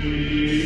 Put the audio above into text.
We